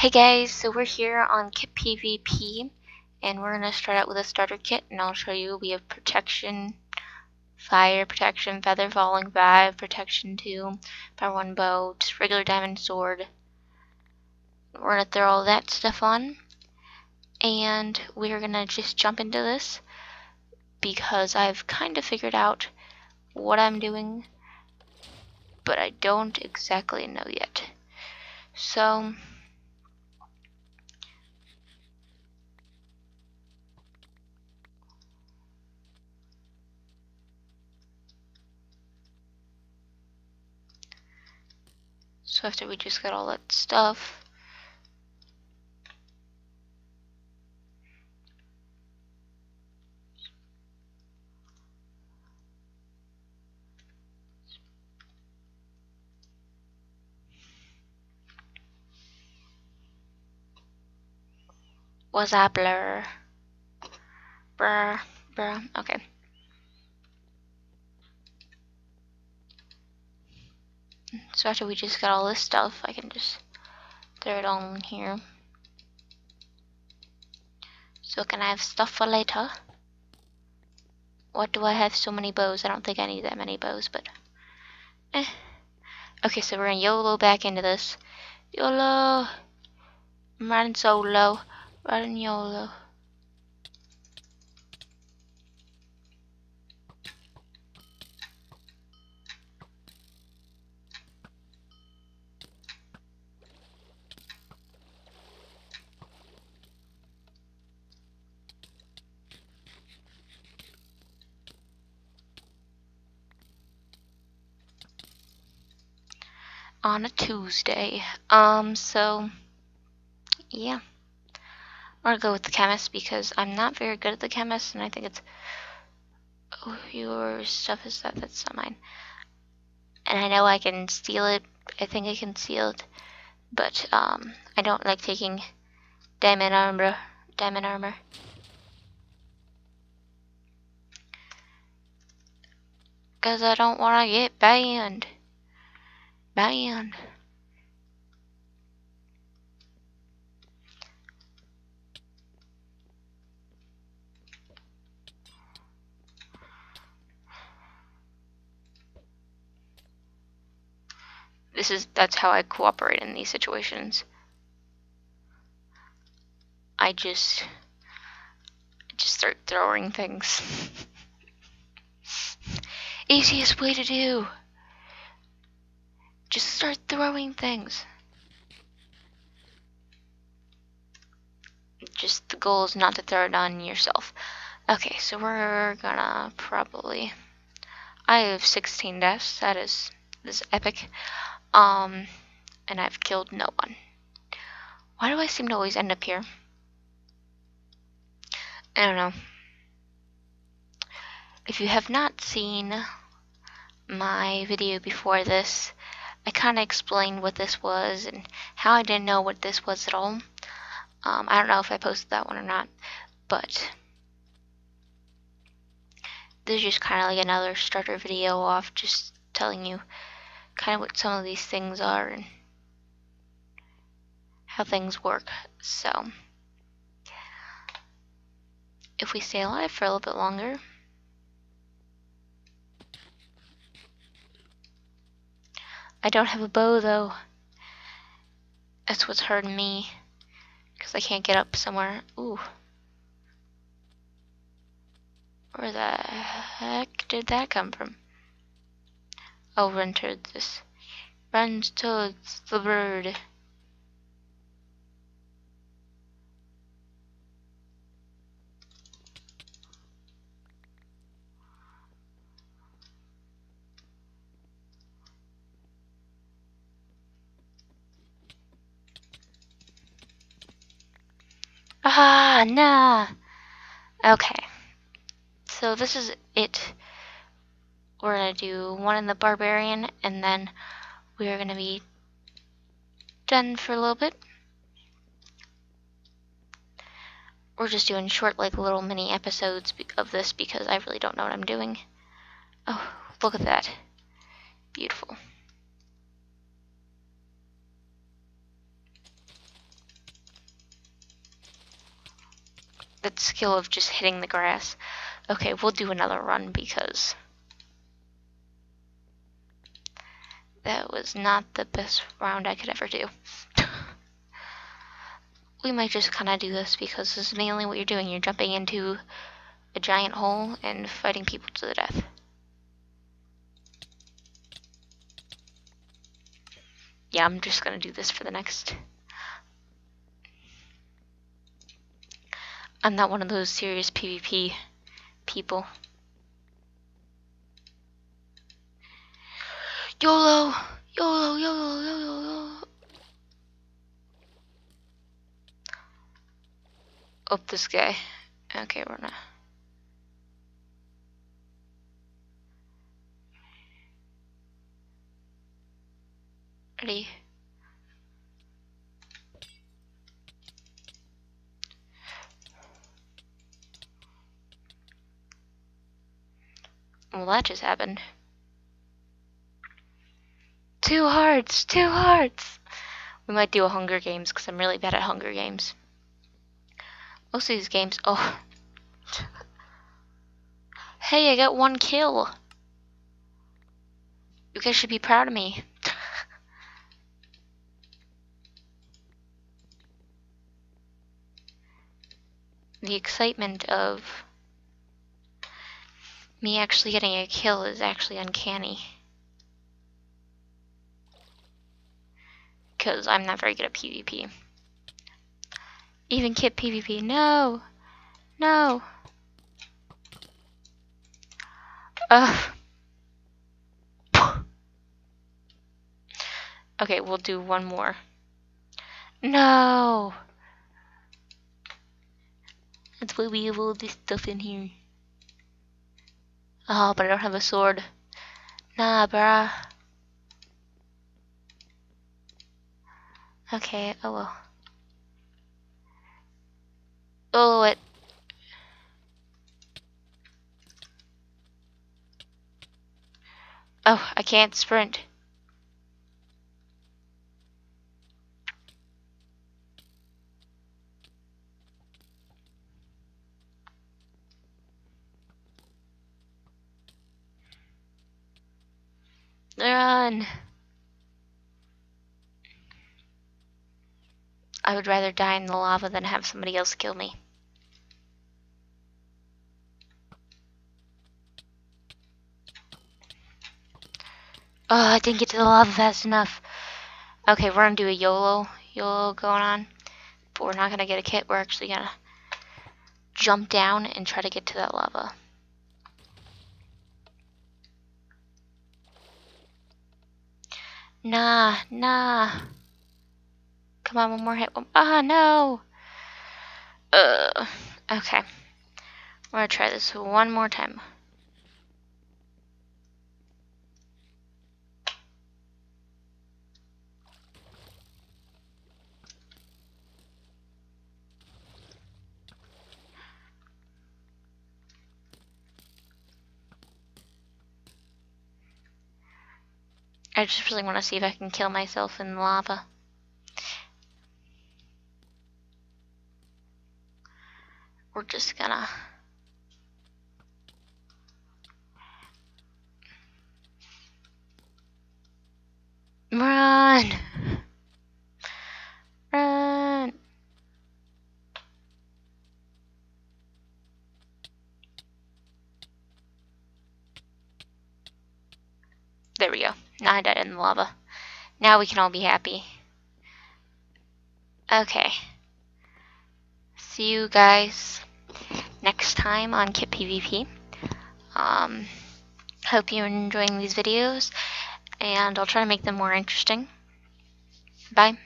Hey guys, so we're here on Kit PvP and we're going to start out with a starter kit and I'll show you we have protection, fire protection, feather falling 5, protection 2, power 1 bow, just regular diamond sword. We're going to throw all that stuff on and we're going to just jump into this because I've kind of figured out what I'm doing but I don't exactly know yet. So So after we just got all that stuff, was that blur? Brr, brr, okay. So after we just got all this stuff, I can just throw it on here. So can I have stuff for later? What do I have so many bows? I don't think I need that many bows, but eh. Okay, so we're gonna YOLO back into this. YOLO! I'm riding solo. Riding YOLO. On a Tuesday. Um, so, yeah. I'm gonna go with the chemist because I'm not very good at the chemist and I think it's oh, your stuff is that that's not mine. And I know I can steal it. I think I can steal it. But um I don't like taking diamond armor diamond armor. Cause I don't wanna get banned. Banned. This is that's how I cooperate in these situations. I just just start throwing things. Easiest way to do. Just start throwing things. Just the goal is not to throw it on yourself. Okay, so we're gonna probably. I have 16 deaths. That is this is epic. Um, and I've killed no one. Why do I seem to always end up here? I don't know. If you have not seen my video before this, I kind of explained what this was and how I didn't know what this was at all. Um, I don't know if I posted that one or not, but this is just kind of like another starter video off, just telling you kind of what some of these things are and how things work. So, if we stay alive for a little bit longer, I don't have a bow though. That's what's hurting me because I can't get up somewhere. Ooh. Where the heck did that come from? I'll run towards this. Run towards the bird. Ah, nah. Okay. So this is it we're going to do one in the barbarian and then we're going to be done for a little bit. We're just doing short like little mini episodes of this because I really don't know what I'm doing. Oh, look at that. Beautiful. That skill of just hitting the grass. Okay, we'll do another run because that was not the best round I could ever do. we might just kind of do this because this is mainly what you're doing. You're jumping into a giant hole and fighting people to the death. Yeah, I'm just gonna do this for the next I'm not one of those serious PvP people. YOLO! YOLO, YOLO, YOLO, YOLO. Oh, this guy. Okay, we're not. Ready? Well, that just happened. Two hearts! Two hearts! We might do a Hunger Games, because I'm really bad at Hunger Games. Most of these games... Oh. Hey, I got one kill! You guys should be proud of me. the excitement of me actually getting a kill is actually uncanny. Because I'm not very good at PvP. Even Kit PvP, no! No! Ugh. okay, we'll do one more. No! That's why we have all this stuff in here. Oh, but I don't have a sword. Nah, bruh. Okay, oh well. Oh, it. Oh, I can't sprint. I would rather die in the lava than have somebody else kill me. Oh, I didn't get to the lava fast enough. Okay, we're gonna do a YOLO. YOLO going on. But we're not gonna get a kit. We're actually gonna jump down and try to get to that lava. Nah, nah. Come on, one more hit. Ah, oh, no. Uh, okay. We're gonna try this one more time. I just really want to see if I can kill myself in lava. We're just gonna... Run! Go. Now in the lava. Now we can all be happy. Okay. See you guys next time on Kit PvP. Um, hope you're enjoying these videos, and I'll try to make them more interesting. Bye.